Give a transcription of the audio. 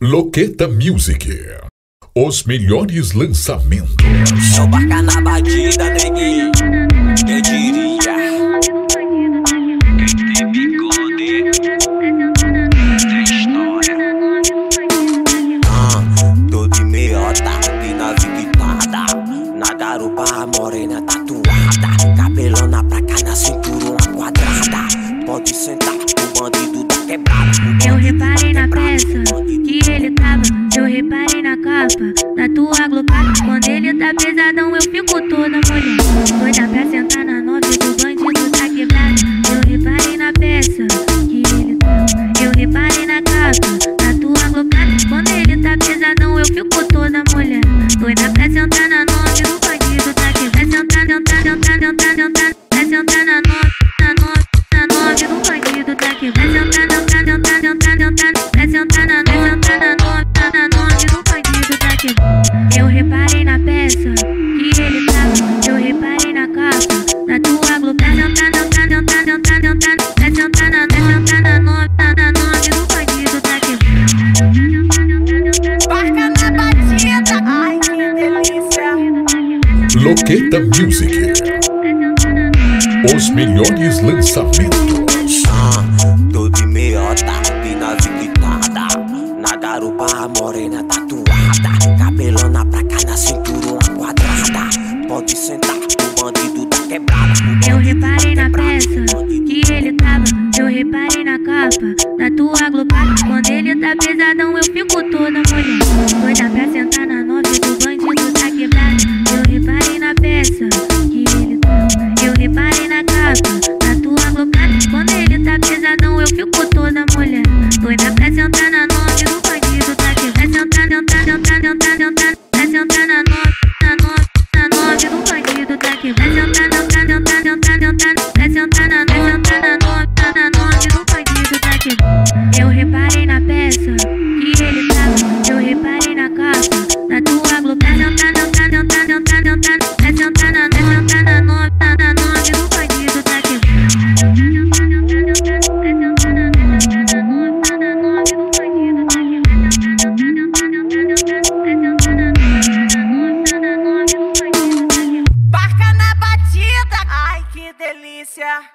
Loqueta Music. Os melhores lançamentos. Só barca na batida, neguinho. Quem diria? Quem história. Ah, meiota. Na garupa morena tatuada. Cabelona pra cá na cintura, uma quadrada. Pode sentar, bandido da quebrada. Eu reparei na peça que ele tava. Eu reparei na capa da tua glocada. Quando ele tá pesadão, eu fico toda mulher. Doida pra sentar na nove do sentar. Vai sentar na nove, sentar na nove, na do bandido tá quebrado. Barca na batida, ai que delícia. Loqueta Music. Os melhores lançamentos. Ah, tô de meiota, de nave guitarra. Na garupa morena tatuada. Cabelona pra cá na cintura, quadrada. Pode sentar, o bandido da. Eu reparei na peça que ele tava. Eu reparei na capa da tua glocada. Quando ele tá pesadão, eu fico toda mulher. Doida pra sentar na nove do bandido tá quebrado. Eu reparei na peça que ele tava. Eu reparei na capa da tua glocada. Quando ele tá pesadão, eu fico toda mulher. Doida pra sentar na nove do bandido tá quebrado. Sentar, sentar, sentar, sentar, sentar. Sentar na nove, na nove, na nove do bandido tá quebrado. delícia!